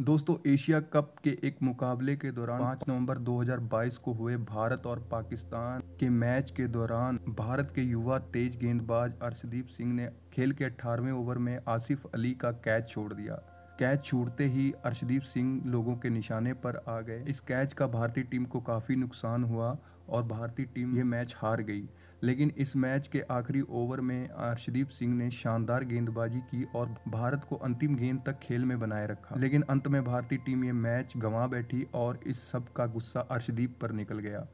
दोस्तों, Asia cup के एक मुकाबले के दौरान 5 नवंबर 2022 को हुए भारत और पाकिस्तान के मैच के दौरान भारत के युवा तेज गेंदबाज अर्शदीप सिंह ने खेल के 18वें ओवर में आसिफ अली का कैच छोड़ दिया। कैच छूटते ही अर्शदीप सिंह लोगों के निशाने पर आ गए। इस कैच का भारतीय टीम को काफ़ी नुकसान हुआ और भारतीय टीम ये मैच हार गई। लेकिन इस मैच के आखिरी ओवर में अर्शदीप सिंह ने शानदार गेंदबाजी की और भारत को अंतिम गेंद तक खेल में बनाए रखा। लेकिन अंत में भारतीय टीम ये मैच गंवा बैठी और इस सब का गुस्सा अर्शदीप पर निकल गया।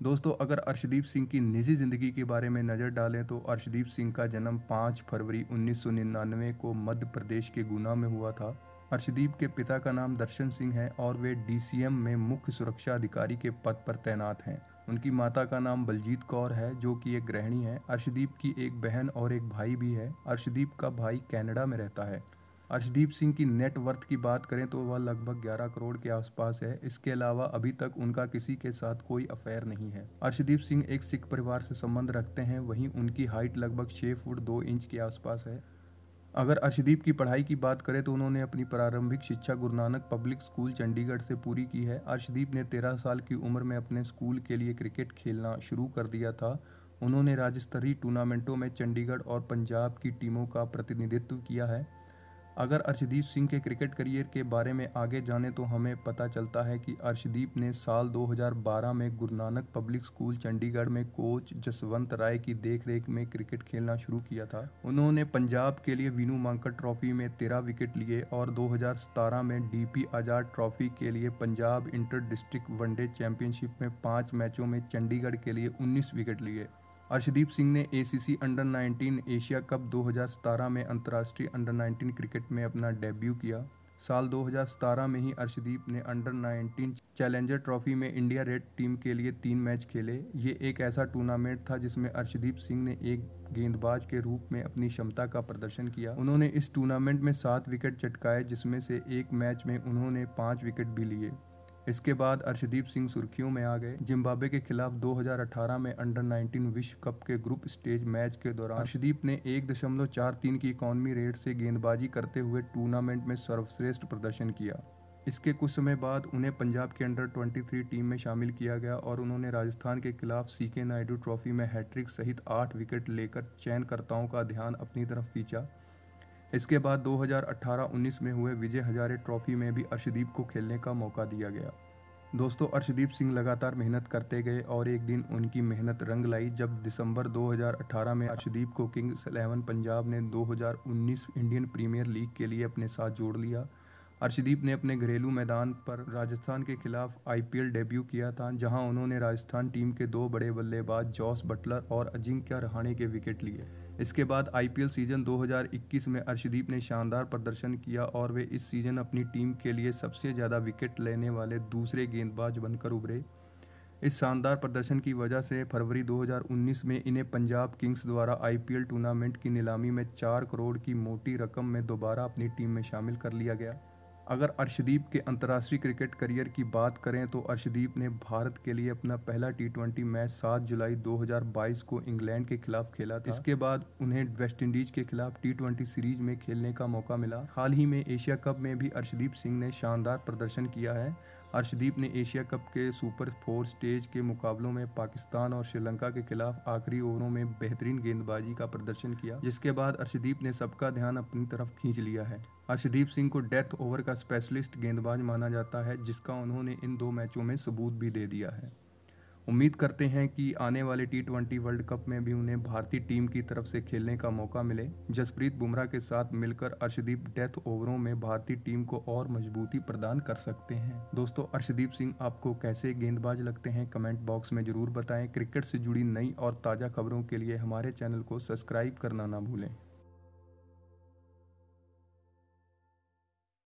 दोस्तों, अगर अर्शदीप सिंह की निजी ज़िंदगी के बारे में नज़र डालें तो अर्शदीप सिंह का जन्म 5 फरवरी 1999 को मध्य प्रदेश के गुना में हुआ था। अर्शदीप के पिता का नाम दर्शन सिंह है और वे डीसीएम में मुख्य सुरक्षा अधिकारी के पद पर तैनात हैं। उनकी माता का नाम बलजीत कौर है, जो कि एक गृहिणी है। अर्शदीप की एक बहन और एक भाई भी है। अर्शदीप का भाई कनाडा में रहता है। अर्शदीप सिंह की नेट वर्थ की बात करें तो वह लगभग 11 करोड़ के आसपास है। इसके अलावा अभी तक उनका किसी के साथ कोई अफेयर नहीं है। अर्शदीप सिंह एक सिख परिवार से संबंध रखते हैं, वहीं उनकी हाइट लगभग छः फुट दो इंच के आसपास है। अगर अर्शदीप की पढ़ाई की बात करें तो उन्होंने अपनी प्रारंभिक शिक्षा गुरु नानक पब्लिक स्कूल चंडीगढ़ से पूरी की है। अर्शदीप ने तेरह साल की उम्र में अपने स्कूल के लिए क्रिकेट खेलना शुरू कर दिया था। उन्होंने राज्य स्तरीय टूर्नामेंटों में चंडीगढ़ और पंजाब की टीमों का प्रतिनिधित्व किया है। अगर अर्शदीप सिंह के क्रिकेट करियर के बारे में आगे जाने तो हमें पता चलता है कि अर्शदीप ने साल 2012 में गुरु नानक पब्लिक स्कूल, चंडीगढ़ में कोच जसवंत राय की देखरेख में क्रिकेट खेलना शुरू किया था। उन्होंने पंजाब के लिए वीनू मांकर ट्रॉफी में तेरह विकेट लिए और दो में डीपी आज़ाद ट्रॉफी के लिए Punjab inter district one day championship में पाँच मैचों में चंडीगढ़ के लिए उन्नीस विकेट लिए। अर्शदीप सिंह ने एसीसी अंडर 19 एशिया कप 2017 में अंतर्राष्ट्रीय अंडर 19 क्रिकेट में अपना डेब्यू किया। साल 2017 में ही अर्शदीप ने अंडर 19 चैलेंजर ट्रॉफी में इंडिया रेड टीम के लिए तीन मैच खेले। ये एक ऐसा टूर्नामेंट था जिसमें अर्शदीप सिंह ने एक गेंदबाज के रूप में अपनी क्षमता का प्रदर्शन किया। उन्होंने इस टूर्नामेंट में सात विकेट चटकाए, जिसमें से एक मैच में उन्होंने पाँच विकेट भी लिए। इसके बाद अर्शदीप सिंह सुर्खियों में आ गए। जिम्बाब्वे के खिलाफ 2018 में अंडर 19 विश्व कप के ग्रुप स्टेज मैच के दौरान अर्शदीप ने एक दशमलव चार तीन की इकॉनमी रेट से गेंदबाजी करते हुए टूर्नामेंट में सर्वश्रेष्ठ प्रदर्शन किया। इसके कुछ समय बाद उन्हें पंजाब के अंडर 23 टीम में शामिल किया गया और उन्होंने राजस्थान के खिलाफ सी के नायडू ट्रॉफी में हैट्रिक सहित आठ विकेट लेकर चयनकर्ताओं का ध्यान अपनी तरफ़ खींचा। इसके बाद 2018-19 में हुए विजय हजारे ट्रॉफी में भी अर्शदीप को खेलने का मौका दिया गया। दोस्तों, अर्शदीप सिंह लगातार मेहनत करते गए और एक दिन उनकी मेहनत रंग लाई जब दिसंबर 2018 में अर्शदीप को किंग्स इलेवन पंजाब ने 2019 इंडियन प्रीमियर लीग के लिए अपने साथ जोड़ लिया। अर्शदीप ने अपने घरेलू मैदान पर राजस्थान के खिलाफ आईपीएल डेब्यू किया था, जहाँ उन्होंने राजस्थान टीम के दो बड़े बल्लेबाज जॉस बटलर और अजिंक्य रहाणे के विकेट लिए। इसके बाद आईपीएल सीज़न 2021 में अर्शदीप ने शानदार प्रदर्शन किया और वे इस सीज़न अपनी टीम के लिए सबसे ज़्यादा विकेट लेने वाले दूसरे गेंदबाज बनकर उभरे। इस शानदार प्रदर्शन की वजह से फरवरी 2019 में इन्हें पंजाब किंग्स द्वारा आईपीएल टूर्नामेंट की नीलामी में चार करोड़ की मोटी रकम में दोबारा अपनी टीम में शामिल कर लिया गया। अगर अर्शदीप के अंतर्राष्ट्रीय क्रिकेट करियर की बात करें तो अर्शदीप ने भारत के लिए अपना पहला टी ट्वेंटी मैच सात जुलाई 2022 को इंग्लैंड के खिलाफ खेला था। इसके बाद उन्हें वेस्ट इंडीज के खिलाफ टी ट्वेंटी सीरीज़ में खेलने का मौका मिला। हाल ही में एशिया कप में भी अर्शदीप सिंह ने शानदार प्रदर्शन किया है। अर्शदीप ने एशिया कप के सुपर फोर स्टेज के मुकाबलों में पाकिस्तान और श्रीलंका के खिलाफ आखिरी ओवरों में बेहतरीन गेंदबाजी का प्रदर्शन किया, जिसके बाद अर्शदीप ने सबका ध्यान अपनी तरफ़ खींच लिया है। अर्शदीप सिंह को डेथ ओवर का स्पेशलिस्ट गेंदबाज माना जाता है, जिसका उन्होंने इन दो मैचों में सबूत भी दे दिया है। उम्मीद करते हैं कि आने वाले टी ट्वेंटी वर्ल्ड कप में भी उन्हें भारतीय टीम की तरफ़ से खेलने का मौका मिले। जसप्रीत बुमराह के साथ मिलकर अर्शदीप डेथ ओवरों में भारतीय टीम को और मजबूती प्रदान कर सकते हैं। दोस्तों, अर्शदीप सिंह, आपको कैसे गेंदबाज लगते हैं? कमेंट बॉक्स में ज़रूर बताएँ। क्रिकेट से जुड़ी नई और ताज़ा खबरों के लिए हमारे चैनल को सब्सक्राइब करना ना भूलें।